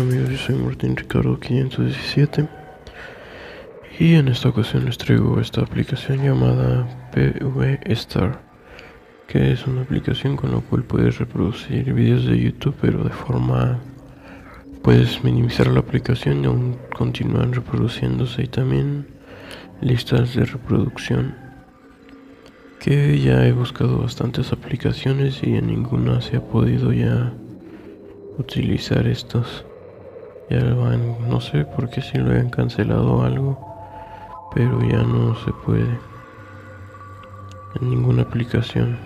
amigos? Yo soy Martín Ricardo 517 y en esta ocasión les traigo esta aplicación llamada PV Star que es una aplicación con la cual puedes reproducir videos de YouTube pero de forma puedes minimizar la aplicación y aún continuar reproduciéndose y también listas de reproducción que ya he buscado bastantes aplicaciones y en ninguna se ha podido ya utilizar estos. Ya van, no sé por qué si lo hayan cancelado algo, pero ya no se puede en ninguna aplicación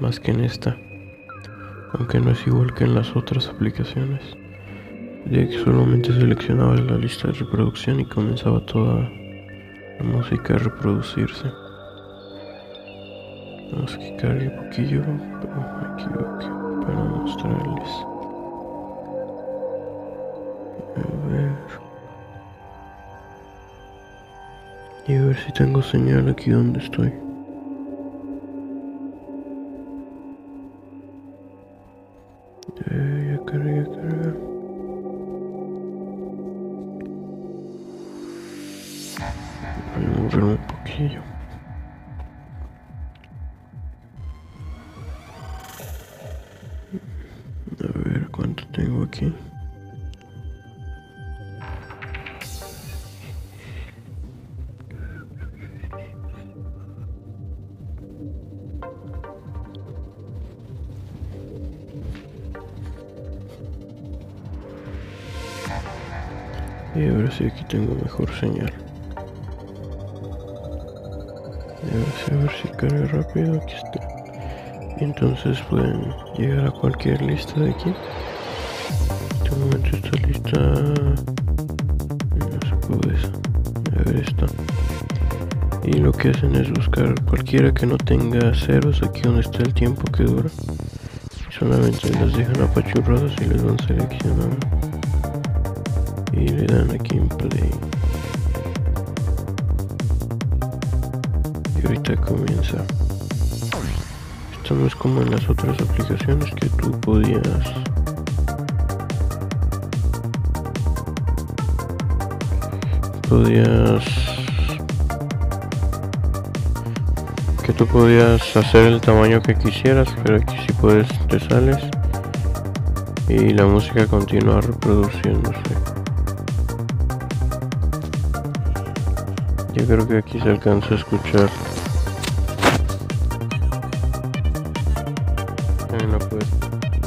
más que en esta. Aunque no es igual que en las otras aplicaciones. Ya que solamente seleccionaba la lista de reproducción y comenzaba toda la música a reproducirse. Vamos a quitar un poquillo, pero me equivoqué para mostrarles. A ver. Y a ver si tengo señal aquí donde estoy. Eh, ya carga, ya. Voy a moverme un poquillo. A ver cuánto tengo aquí. Y ahora sí aquí tengo mejor señal. A ver si carga rápido. Aquí está. Entonces pueden llegar a cualquier lista de aquí. En este momento esta lista no se puede. A ver esta. Y lo que hacen es buscar cualquiera que no tenga ceros aquí donde está el tiempo que dura. Solamente las dejan apachurradas y les van seleccionando y le dan aquí en play. Y ahorita comienza. Esto no es como en las otras aplicaciones que tú podías podías que tú podías hacer el tamaño que quisieras pero aquí si puedes te sales. Y la música continúa reproduciéndose Yo creo que aquí se alcanza a escuchar. Bueno, pues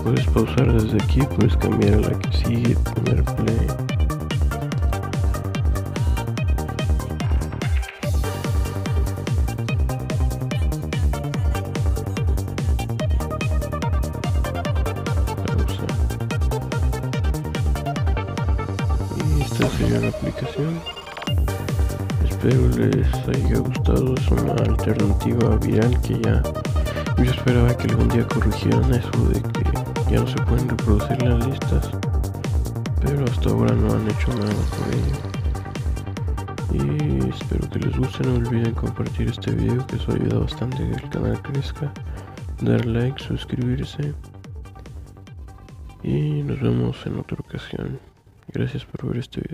puedes pausar desde aquí, puedes cambiar a la que sigue, poner play. Y esta sería la aplicación. Espero les haya gustado, es una alternativa viral que ya yo esperaba que algún día corrigieran eso de que ya no se pueden reproducir las listas, pero hasta ahora no han hecho nada por ello. Y espero que les guste, no olviden compartir este video que eso ayuda bastante que el canal crezca, dar like, suscribirse y nos vemos en otra ocasión. Gracias por ver este video.